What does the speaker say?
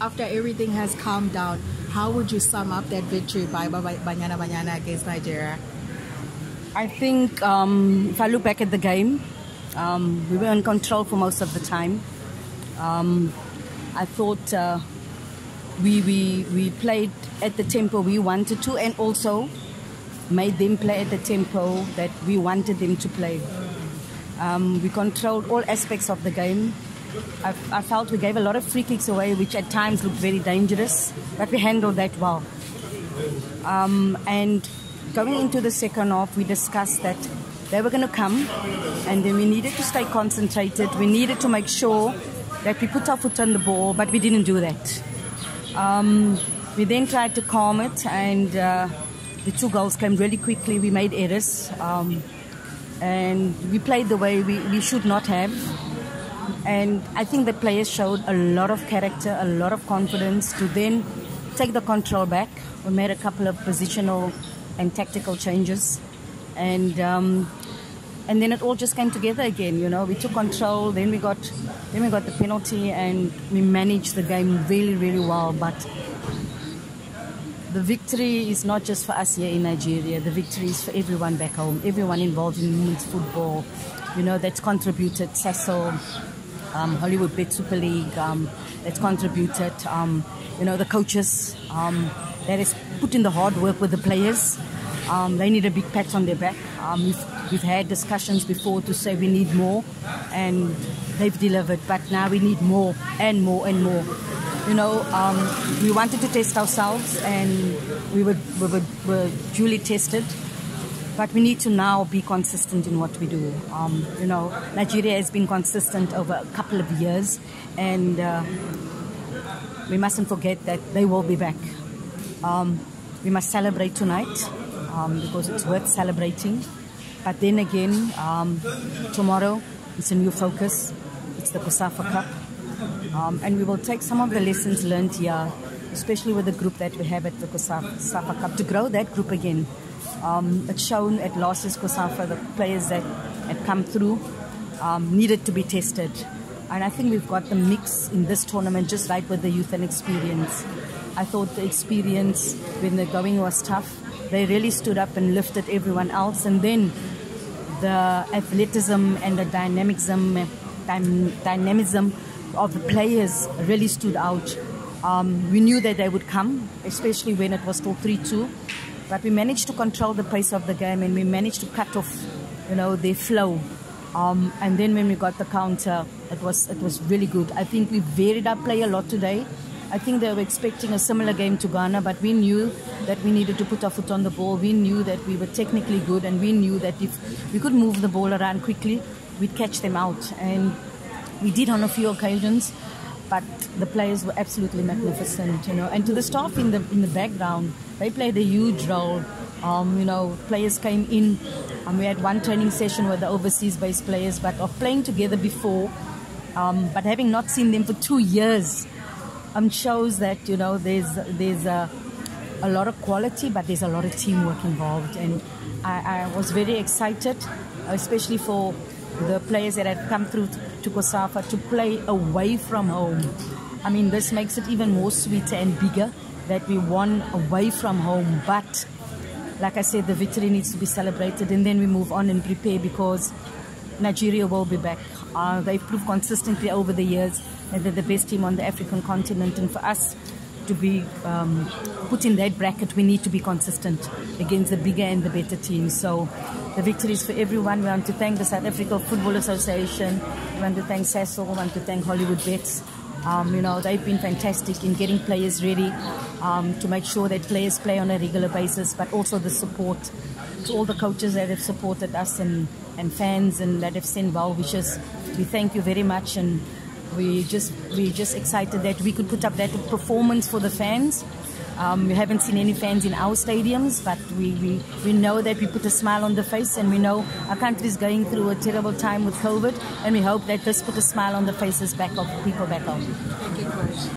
after everything has calmed down, how would you sum up that victory by Banyana Banyana against Nigeria? I think um, if I look back at the game, um, we were in control for most of the time. Um, I thought uh, we, we, we played at the tempo we wanted to and also made them play at the tempo that we wanted them to play. Um, we controlled all aspects of the game. I, I, felt we gave a lot of free kicks away, which at times looked very dangerous, but we handled that well. Um, and going into the second half, we discussed that they were going to come, and then we needed to stay concentrated. We needed to make sure that we put our foot on the ball, but we didn't do that. Um, we then tried to calm it, and uh, the two goals came really quickly. We made errors. Um, and we played the way we, we should not have. And I think the players showed a lot of character, a lot of confidence to then take the control back. We made a couple of positional and tactical changes, and um, and then it all just came together again. You know, we took control. Then we got then we got the penalty, and we managed the game really, really well. But the victory is not just for us here in Nigeria. The victory is for everyone back home, everyone involved in women's football. You know, that's contributed. Sasol, um, Hollywood Bet Super League, um, that's contributed. Um, you know, the coaches um, that has put in the hard work with the players. Um, they need a big pat on their back. We've, we've had discussions before to say we need more, and they've delivered. But now we need more and more and more you know, um, we wanted to test ourselves and we were, we were, were, duly tested. But we need to now be consistent in what we do. Um, you know, Nigeria has been consistent over a couple of years, and uh, we mustn't forget that they will be back. Um, we must celebrate tonight um, because it's worth celebrating. But then again, um, tomorrow it's a new focus. It's the COSAFA Cup. Um, and we will take some of the lessons learned here, especially with the group that we have at the COSAFA Cup, to grow that group again. Um, it's shown at year's COSAFA, the players that had come through um, needed to be tested. And I think we've got the mix in this tournament just right with the youth and experience. I thought the experience, when the going was tough, they really stood up and lifted everyone else. And then the athleticism and the dynamicism, dynamism of the players really stood out. Um, we knew that they would come, especially when it was still 3-2. But we managed to control the pace of the game and we managed to cut off, you know, their flow. Um, and then when we got the counter, it was it was really good. I think we varied our play a lot today. I think they were expecting a similar game to Ghana, but we knew that we needed to put our foot on the ball. We knew that we were technically good, and we knew that if we could move the ball around quickly, we'd catch them out. And we did on a few occasions, but the players were absolutely magnificent, you know. And to the staff in the in the background, they played a huge role. Um, you know, players came in. Um, we had one training session with the overseas-based players, but of playing together before, um, but having not seen them for two years, um, shows that you know there's there's a, a lot of quality, but there's a lot of teamwork involved, and I, I was very excited, especially for the players that had come through to COSAFA to play away from home. I mean, this makes it even more sweeter and bigger that we won away from home. But like I said, the victory needs to be celebrated and then we move on and prepare because Nigeria will be back. Uh, they've proved consistently over the years that they're the best team on the African continent. And for us to be um, put in that bracket, we need to be consistent against the bigger and the better teams. So the victory is for everyone. We want to thank the South Africa Football Association. We want to thank Sasol. We want to thank Hollywoodbets. Um, you know, they've been fantastic in getting players ready um, to make sure that players play on a regular basis, but also the support to all the coaches that have supported us and, and fans and that have sent well wishes. We thank you very much and we just we just excited that we could put up that performance for the fans. Um, we haven't seen any fans in our stadiums, but we, we, we know that we put a smile on the face and we know our country is going through a terrible time with COVID and we hope that this put a smile on the faces back of people back home.